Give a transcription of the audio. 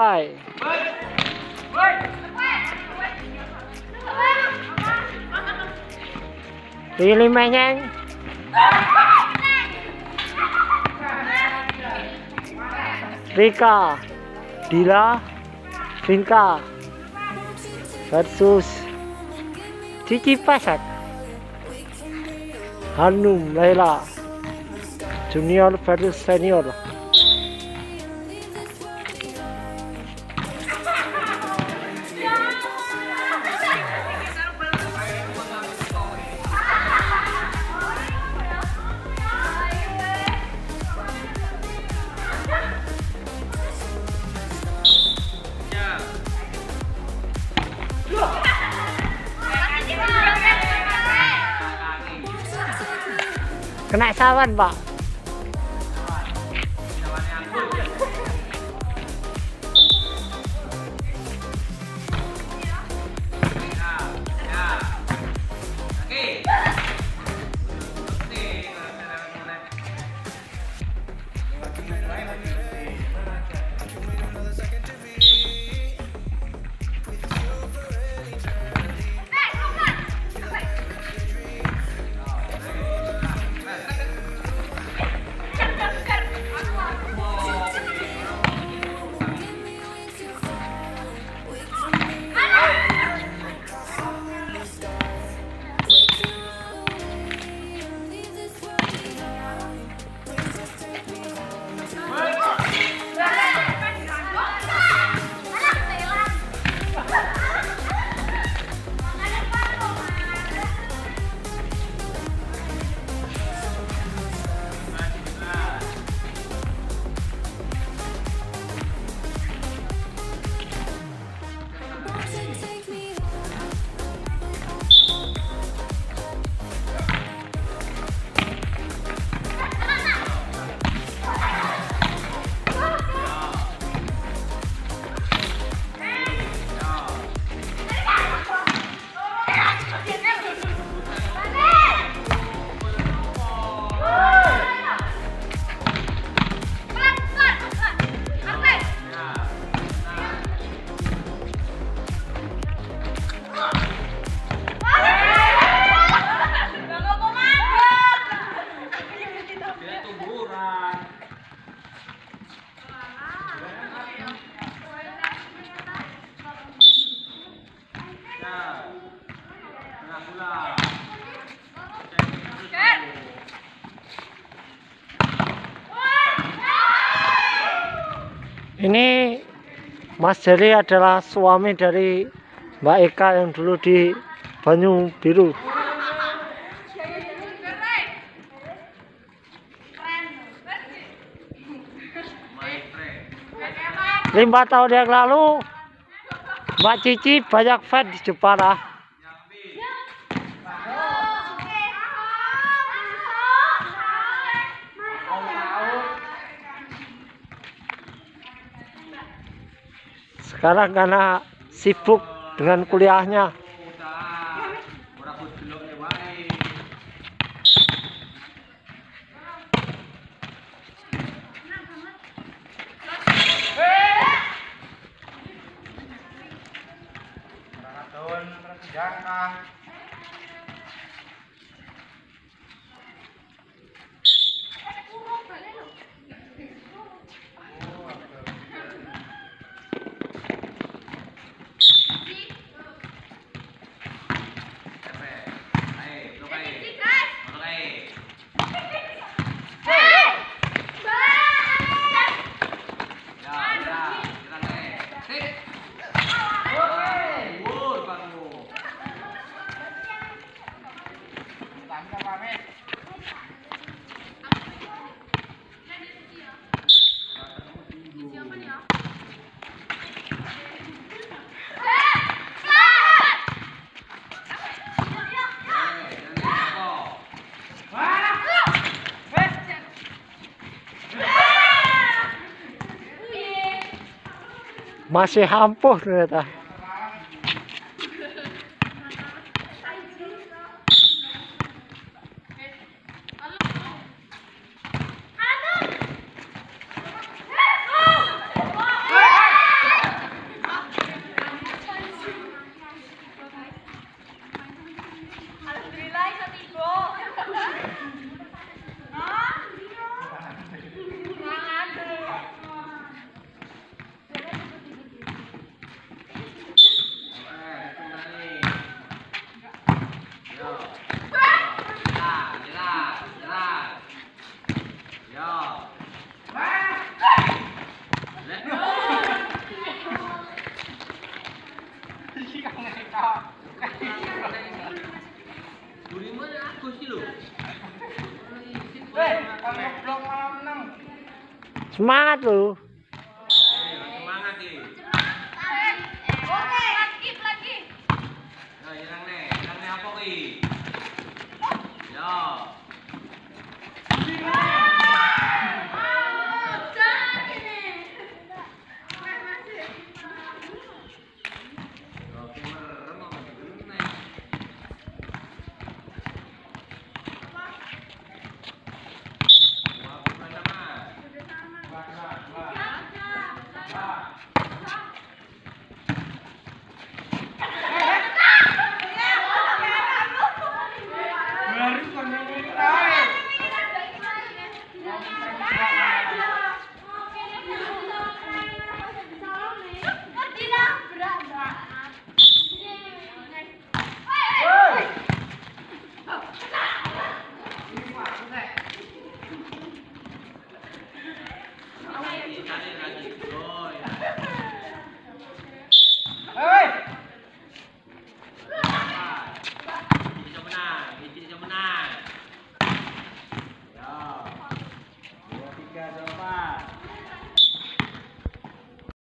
Bye. Pilih menyeng. Rika, Dila, Vinka versus Cici Pesek, Hanum Laila, Junior versus Senior. cái này sao ăn bỏ? Ini Mas Jali adalah suami dari Mbak Eka yang dulu di Banyu Biru. Lima tahun yang lalu Mbak Cici banyak fan di Jepara. Sekarang karena sibuk dengan kuliahnya. Masih ampuh ternyata. Semangat lu.